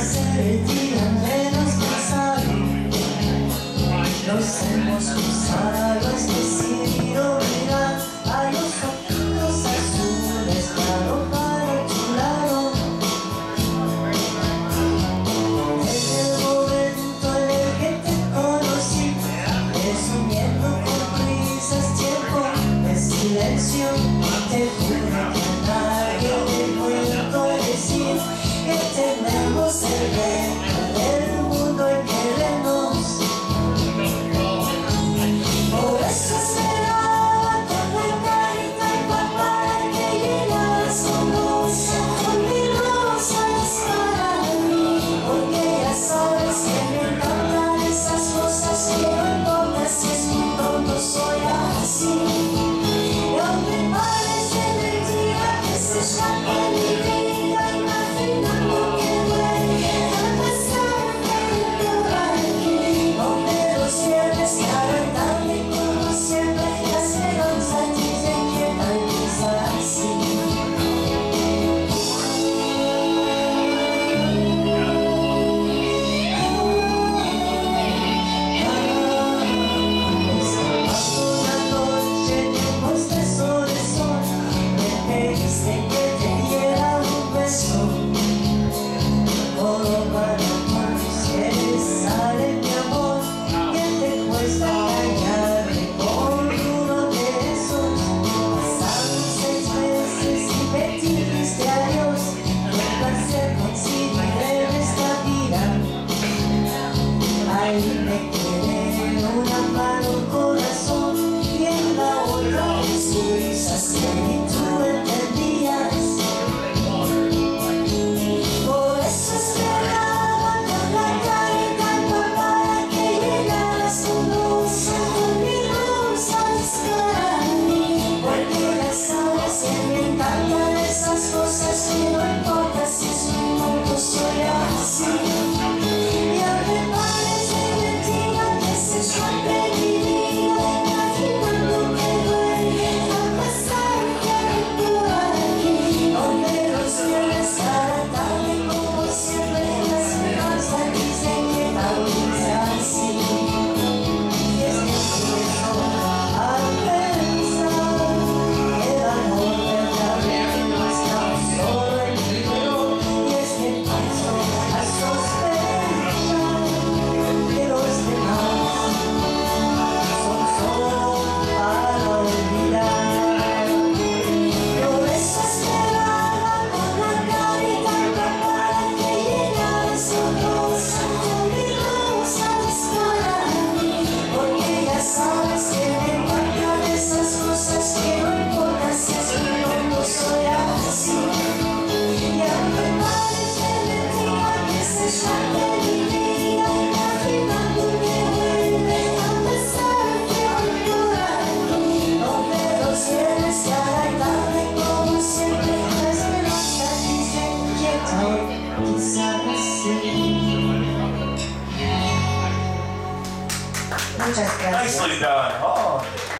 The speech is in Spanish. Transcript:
ser el día menos pasado. Nos hemos Oh. I Nicely done. Oh.